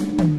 Bye.